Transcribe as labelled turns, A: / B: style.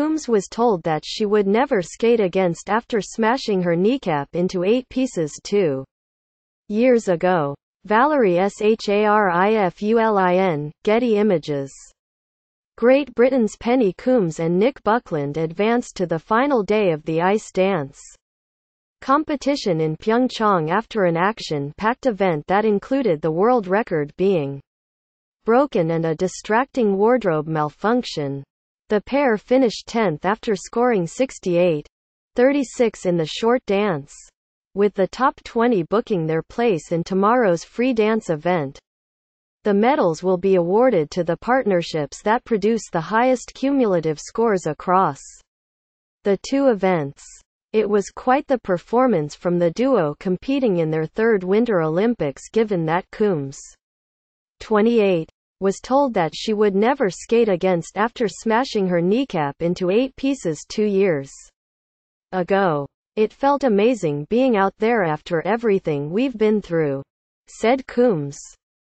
A: Coomes was told that she would never skate against after smashing her kneecap into eight pieces two years ago. Valerie Sharifulin, Getty Images. Great Britain's Penny Coomes and Nick Buckland advanced to the final day of the ice dance competition in Pyeongchang after an action-packed event that included the world record being broken and a distracting wardrobe malfunction. The pair finished 10th after scoring 68 36 in the short dance, with the top 20 booking their place in tomorrow's free dance event. The medals will be awarded to the partnerships that produce the highest cumulative scores across the two events. It was quite the performance from the duo competing in their third Winter Olympics given that Coomes 28 was told that she would never skate against after smashing her kneecap into eight pieces two years ago. It felt amazing being out there after everything we've been through, said Coomes.